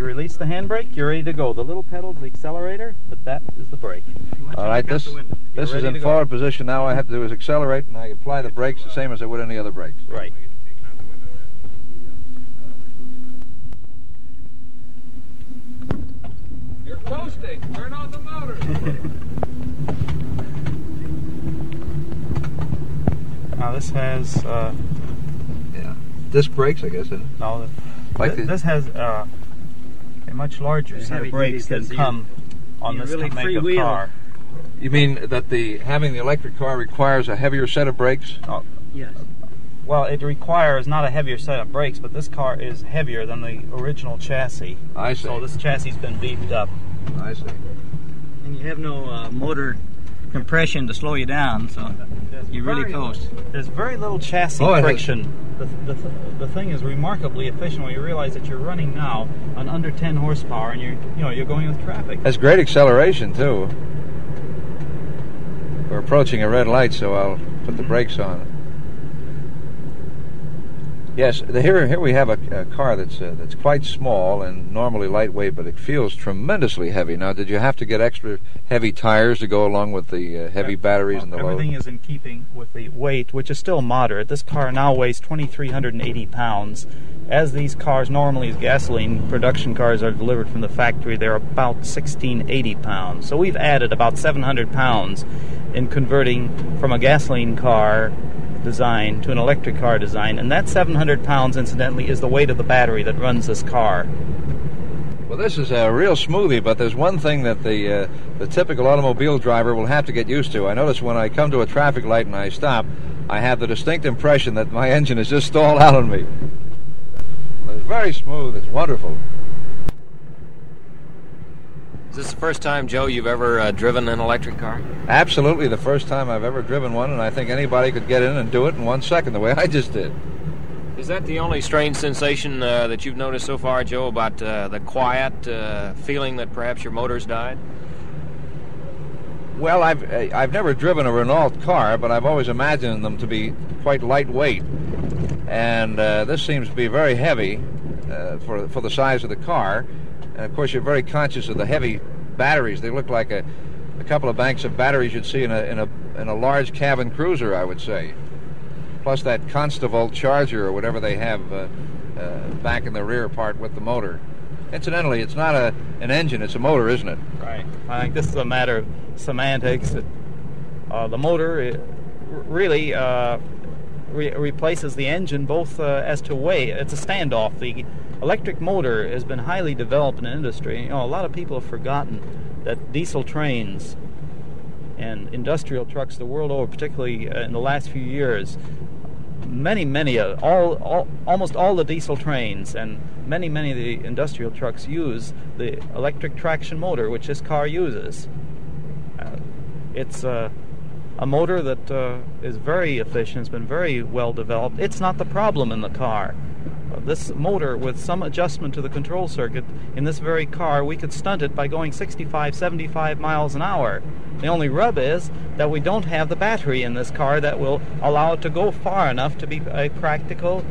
You release the handbrake, you're ready to go. The little pedal's the accelerator, but that is the brake. All right, this this is in to go. forward position now. I have to do is accelerate, and I apply the brakes the same as I would any other brakes. Right. You're coasting. Turn on the motor. Now this has uh, Yeah, disc brakes, I guess. Isn't it? no. Like th- the- this has uh, a much larger It's set of brakes duty than 'cause you- come on this really make of car. You mean that the having the electric car requires a heavier set of brakes? Yes. Well, it requires not a heavier set of brakes, but this car is heavier than the original chassis. I see. So this chassis has been beefed up. I see. And you have no uh, motor compression to slow you down, so you're really Very- coast. There's very little chassis Oh, friction. The, the, the thing is remarkably efficient when you realize that you're running now on under 10 horsepower and you're you know you're going with traffic. That's great acceleration too. We're approaching a red light, so I'll put the mm-hmm. brakes on. Yes, the, here here we have a, a car that's uh, that's quite small and normally lightweight, but it feels tremendously heavy. Now, did you have to get extra heavy tires to go along with the uh, heavy batteries and the Everything load? is in keeping with the weight, which is still moderate. This car now weighs 2,380 pounds. As these cars normally, as gasoline production cars are delivered from the factory, they're about 1,680 pounds. So we've added about 700 pounds in converting from a gasoline car design to an electric car design. And that 700 pounds, incidentally, is the weight of the battery that runs this car. Well, this is a real smoothie, but there's one thing that the uh, the typical automobile driver will have to get used to. I notice when I come to a traffic light and I stop, I have the distinct impression that my engine has just stalled out on me. It's very smooth. It's wonderful. Is this the first time, Joe, you've ever uh, driven an electric car? Absolutely the first time I've ever driven one, and I think anybody could get in and do it in one second, the way I just did. Is that the only strange sensation uh, that you've noticed so far, Joe, about uh, the quiet uh, feeling that perhaps your motor's died? Well, I've I've never driven a Renault car, but I've always imagined them to be quite lightweight, and uh, this seems to be very heavy uh, for for the size of the car. And of course, you're very conscious of the heavy batteries. They look like a, a couple of banks of batteries you'd see in a in a in a large cabin cruiser, I would say. Plus that Constavolt charger or whatever they have uh, uh, back in the rear part with the motor. Incidentally, it's not a an engine; it's a motor, isn't it? Right. I think this is a matter of semantics. Uh, the motor really uh, re- replaces the engine both uh, as to weight. It's a standoff. The electric motor has been highly developed in the industry. You know, a lot of people have forgotten that diesel trains and industrial trucks the world over, particularly uh, in the last few years, many, many, uh, all, all, almost all the diesel trains and many, many of the industrial trucks use the electric traction motor, which this car uses. Uh, it's uh, a motor that uh, is very efficient. It's been very well developed. It's not the problem in the car. Uh, this motor, with some adjustment to the control circuit in this very car, we could stunt it by going 65, 75 miles an hour. The only rub is that we don't have the battery in this car that will allow it to go far enough to be a practical,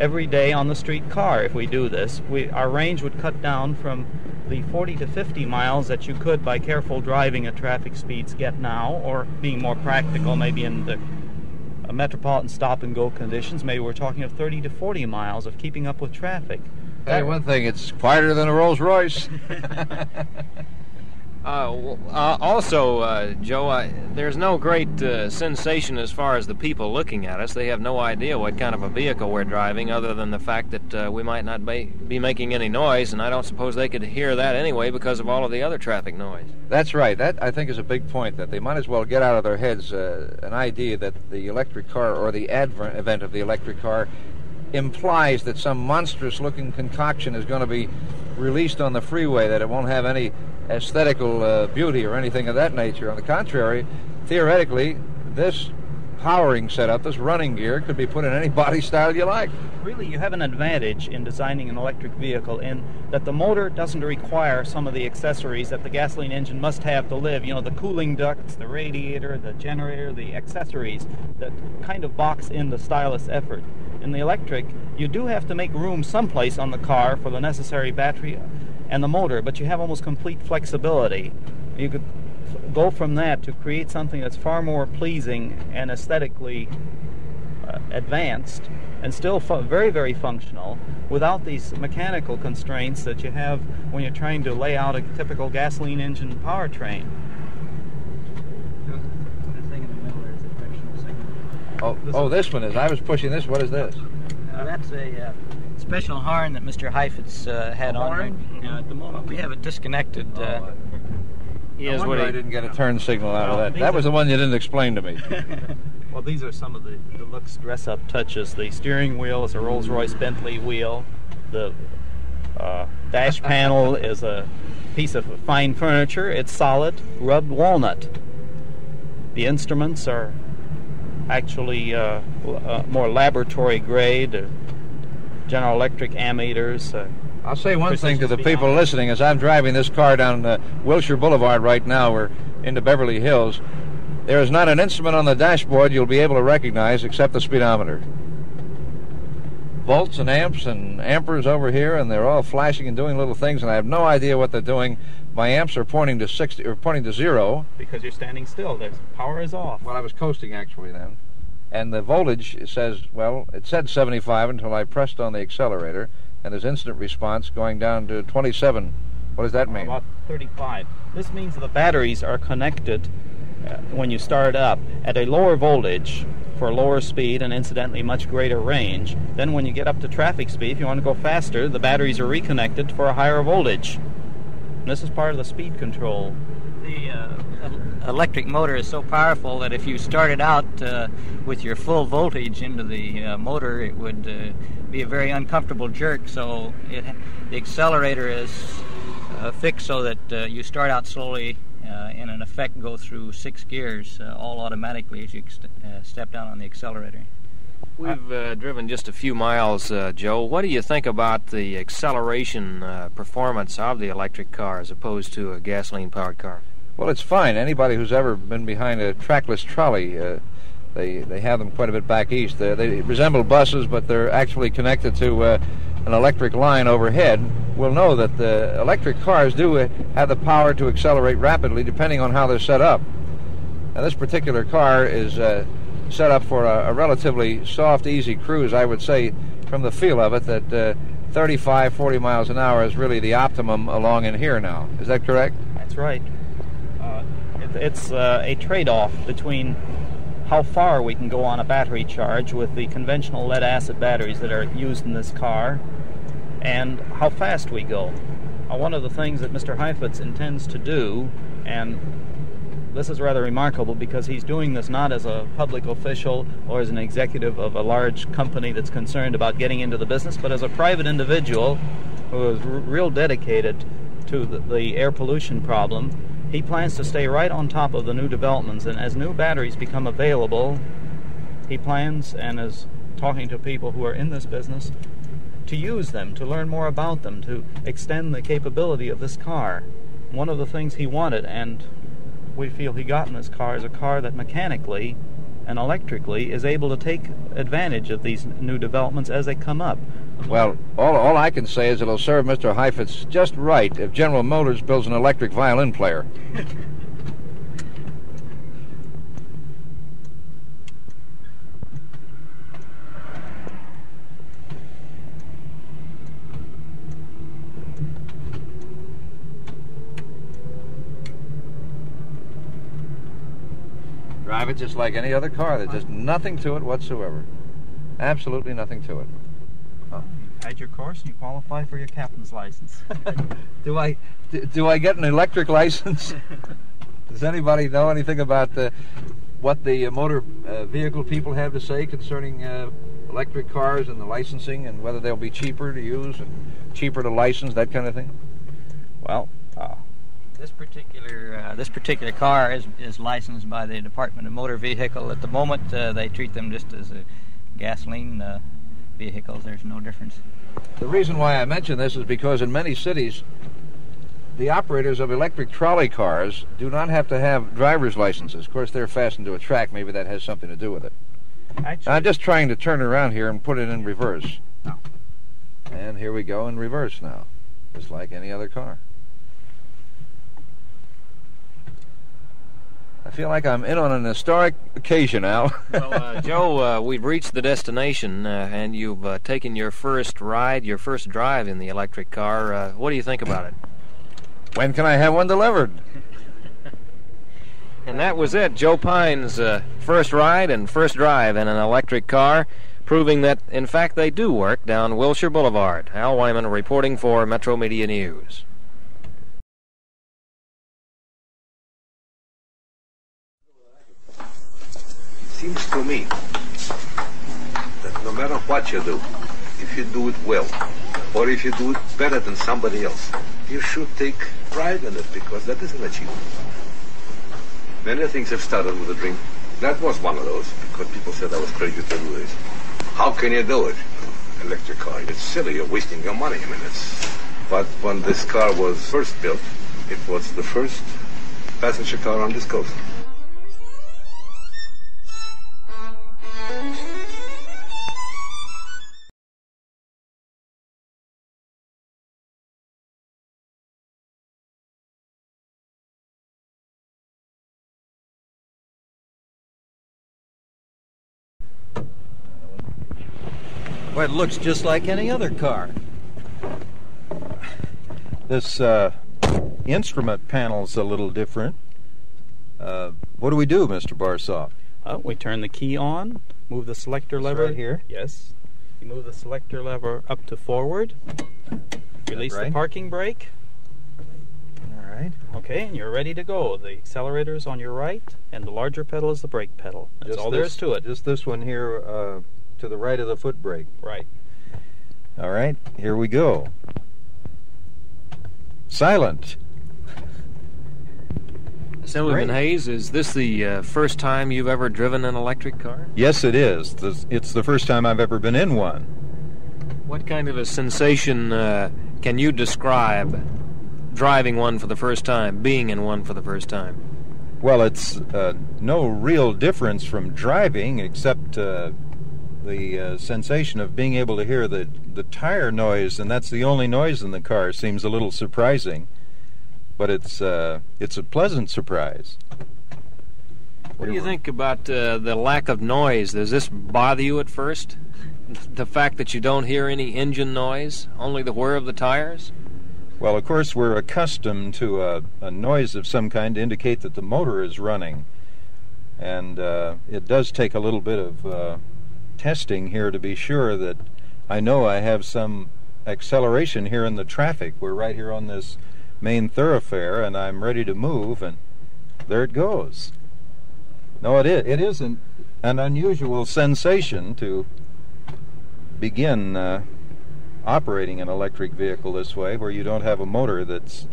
everyday on the street car. If we do this, we, our range would cut down from the 40 to 50 miles that you could by careful driving at traffic speeds get now, or being more practical, maybe in the uh, metropolitan stop and go conditions. Maybe we're talking of 30 to 40 miles of keeping up with traffic. Hey, one thing, it's quieter than a Rolls Royce. Uh, uh, also, uh, Joe, uh, there's no great uh, sensation as far as the people looking at us. They have no idea what kind of a vehicle we're driving, other than the fact that uh, we might not be, be making any noise, and I don't suppose they could hear that anyway because of all of the other traffic noise. That's right. That I think is a big point. That they might as well get out of their heads an idea that the electric car or the advent event of the electric car implies that some monstrous-looking concoction is going to be released on the freeway. That it won't have any aesthetical uh, beauty or anything of that nature. On the contrary, theoretically, this powering setup, this running gear, could be put in any body style you like. Really, you have an advantage in designing an electric vehicle in that the motor doesn't require some of the accessories that the gasoline engine must have to live. You know, the cooling ducts, the radiator, the generator, the accessories that kind of box in the stylus effort. In the electric, You do have to make room someplace on the car for the necessary battery and the motor, but you have almost complete flexibility. You could go from that to create something that's far more pleasing and aesthetically uh, advanced and still fu- very, very functional without these mechanical constraints that you have when you're trying to lay out a typical gasoline engine powertrain. The thing in the middle there is a directional signal. Oh, oh, this one is. I was pushing this. What is this? Uh, that's a uh, special horn that Mr. Heifetz uh, had A on horn? there. Now, at the moment, we have it disconnected. Uh, He No is what wonder I didn't get a turn signal out of that. That was are- the one you didn't explain to me. Well, these are some of the deluxe dress-up touches. The steering wheel is a Rolls-Royce Bentley wheel. The uh, dash panel is a piece of fine furniture. It's solid, rubbed walnut. The instruments are actually uh, uh, more laboratory grade. Uh, General Electric ammeters. Uh, I'll say one thing to the people listening as I'm driving this car down uh, Wilshire Boulevard right now. We're into Beverly Hills. There is not an instrument on the dashboard you'll be able to recognize except the speedometer. Volts and amps and amperes over here, and they're all flashing and doing little things, and I have no idea what they're doing. My amps are pointing to 60 or pointing to zero. because you're standing still. the power is off. Well, I was coasting actually then. And the voltage says, well, it said 75 until I pressed on the accelerator, and there's instant response going down to 27. What does that mean? About 35. This means the batteries are connected uh, when you start up at a lower voltage for lower speed and incidentally much greater range. Then when you get up to traffic speed, if you want to go faster, the batteries are reconnected for a higher voltage. This is part of the speed control. the uh, electric motor is so powerful that if you started out uh, with your full voltage into the uh, motor, it would uh, be a very uncomfortable jerk. So it, the accelerator is uh, fixed so that uh, you start out slowly and in effect go through six gears all automatically as you ex- step down on the accelerator. We've uh, driven just a few miles, uh, Joe. What do you think about the acceleration uh, performance of the electric car as opposed to a gasoline-powered car? Well, it's fine. Anybody who's ever been behind a trackless trolley, uh, they they have them quite a bit back east. They, they resemble buses, but they're actually connected to uh, an electric line overhead. Will know that the electric cars do uh, have the power to accelerate rapidly, depending on how they're set up. Now, this particular car is set up for a, a relatively soft, easy cruise. I would say, from the feel of it, that uh, 35, 40 miles an hour is really the optimum along in here now. Is that correct? That's right. Uh, it, it's uh, a trade-off between how far we can go on a battery charge with the conventional lead-acid batteries that are used in this car, and how fast we go. Uh, one of the things that Mr. Heifetz intends to do, and this is rather remarkable because he's doing this not as a public official or as an executive of a large company that's concerned about getting into the business, but as a private individual who is r- real dedicated to the, the air pollution problem. He plans to stay right on top of the new developments, and as new batteries become available, he plans and is talking to people who are in this business to use them, to learn more about them, to extend the capability of this car. One of the things he wanted, and we feel he got in this car, is a car that mechanically and electrically is able to take advantage of these new developments as they come up. Well, all, all I can say is it'll serve Mr. Heifetz just right if General Motors builds an electric violin player. Drive it just like any other car. There's just nothing to it whatsoever. Absolutely nothing to it. Had your course and you qualify for your captain's license. Do I do, do I get an electric license? Does anybody know anything about the, what the uh, motor uh, vehicle people have to say concerning uh, electric cars and the licensing and whether they'll be cheaper to use and cheaper to license, that kind of thing? well, This particular uh, this particular car is, is licensed by the Department of Motor Vehicle. At the moment, uh, they treat them just as a gasoline uh, vehicles. There's no difference. The reason why I mention this is because in many cities, the operators of electric trolley cars do not have to have driver's licenses. Of course, they're fastened to a track. Maybe that has something to do with it. Actually, I'm just trying to turn around here and put it in reverse. Oh. And here we go in reverse now, just like any other car. I feel like I'm in on an historic occasion, Al. well, uh, Joe, uh, we've reached the destination, uh, and you've uh, taken your first ride, your first drive in the electric car. Uh, what do you think about it? when can I have one delivered? And that was it. Joe Pyne's uh, first ride and first drive in an electric car, proving that, in fact, they do work down Wilshire Boulevard. Al Wiman reporting for Metro Media News. Seems to me that no matter what you do, if you do it well, or if you do it better than somebody else, you should take pride in it because that is an achievement. Many things have started with a dream. That was one of those because people said I was crazy to do this. How can you do it? Electric car. It's silly. You're wasting your money. I mean, it's. But when this car was first built, it was the first passenger car on this coast. Looks just like any other car. This uh, instrument panel's a little different. Uh, what do we do, Mr. Borisoff? uh, we turn the key on, move the selector lever right here? Yes. You move the selector lever up to forward. Release the parking brake. All right. Okay, and you're ready to go. The accelerator's on your right, and the larger pedal is the brake pedal. That's Just all there this- is to it. Just this one here uh, to the right of the foot brake. Right. All right, here we go. Silent. Assemblyman Great. Hayes, is this the uh, first time you've ever driven an electric car? Yes, it is. It's the first time I've ever been in one. What kind of a sensation uh, can you describe driving one for the first time, being in one for the first time? Well, it's uh, no real difference from driving, except uh, the uh, sensation of being able to hear the, the tire noise, and that's the only noise in the car. Seems a little surprising, but it's uh, it's a pleasant surprise. What do you think about uh, the lack of noise? Does this bother you at first? The fact that you don't hear any engine noise, only the whir of the tires? Well, of course, we're accustomed to a, a noise of some kind to indicate that the motor is running, and uh, it does take a little bit of uh, testing here to be sure that I know I have some acceleration here in the traffic. We're right here on this main thoroughfare, and I'm ready to move, and there it goes. No, it is. It isn't an unusual sensation to begin uh, operating an electric vehicle this way, where you don't have a motor that's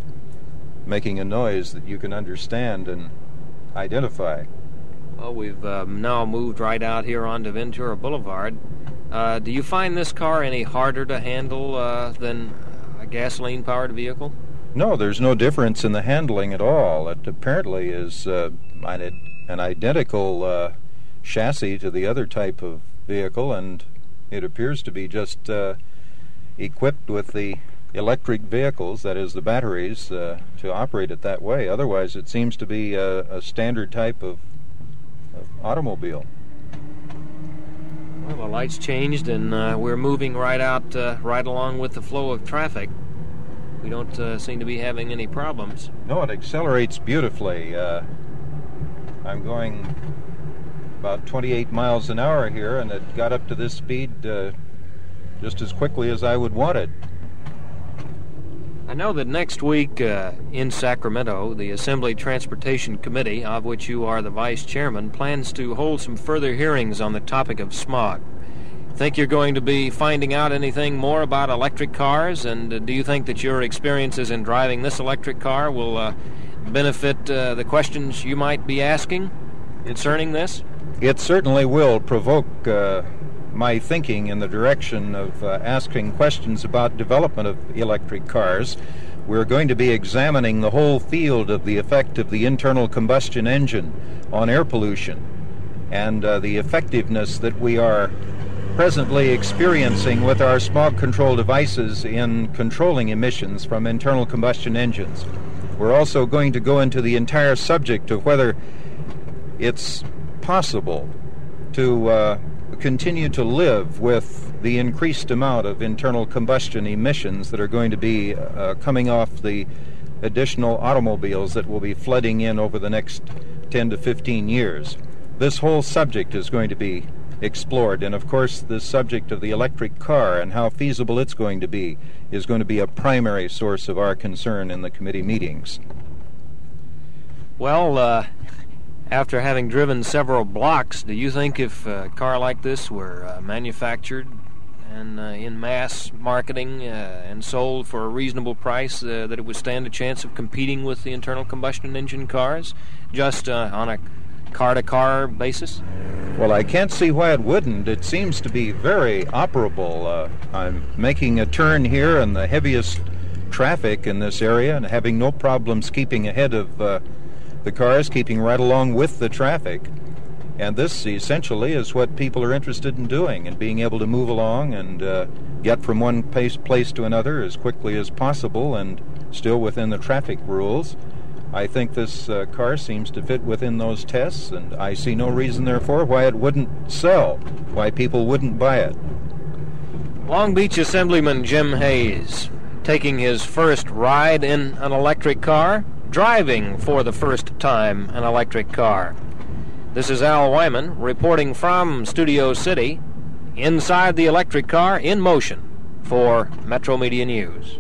making a noise that you can understand and identify. Well, we've um, now moved right out here onto Ventura Boulevard. Uh, do you find this car any harder to handle uh, than a gasoline powered vehicle? No, there's no difference in the handling at all. It apparently is uh, an, identical uh, chassis to the other type of vehicle, and it appears to be just uh, equipped with the electric vehicles, that is, the batteries, uh, to operate it that way. Otherwise, it seems to be a, a standard type of automobile. Well, the lights changed, and uh, we're moving right out, uh, right along with the flow of traffic. We don't uh, seem to be having any problems. No, it accelerates beautifully. Uh, I'm going about 28 miles an hour here, and it got up to this speed uh, just as quickly as I would want it. I know that next week uh, in Sacramento, the Assembly Transportation Committee, of which you are the vice chairman, plans to hold some further hearings on the topic of smog. Think you're going to be finding out anything more about electric cars? And uh, do you think that your experiences in driving this electric car will uh, benefit uh, the questions you might be asking concerning this? It certainly will provoke uh, my thinking in the direction of uh, asking questions about development of electric cars. We're going to be examining the whole field of the effect of the internal combustion engine on air pollution. and uh, the effectiveness that we are presently experiencing with our smog control devices in controlling emissions from internal combustion engines. We're also going to go into the entire subject of whether it's possible to uh, continue to live with the increased amount of internal combustion emissions that are going to be uh, coming off the additional automobiles that will be flooding in over the next 10 to 15 years. This whole subject is going to be explored, and of course, the subject of the electric car and how feasible it's going to be is going to be a primary source of our concern in the committee meetings. Well, uh, after having driven several blocks, do you think if a car like this were uh, manufactured and uh, in mass marketing uh, and sold for a reasonable price, uh, that it would stand a chance of competing with the internal combustion engine cars, just uh, on a car-to-car basis? Well, I can't see why it wouldn't. It seems to be very operable. Uh, I'm making a turn here in the heaviest traffic in this area and having no problems keeping ahead of uh, car is keeping right along with the traffic. And this essentially is what people are interested in doing and being able to move along and uh, get from one place, place to another as quickly as possible and still within the traffic rules. I think this uh, car seems to fit within those tests, and I see no reason, therefore, why it wouldn't sell, why people wouldn't buy it. Long Beach Assemblyman Jim Hayes taking his first ride in an electric car, driving for the first time an electric car. This is Al Wiman reporting from Studio City inside the electric car in motion for Metro Media News.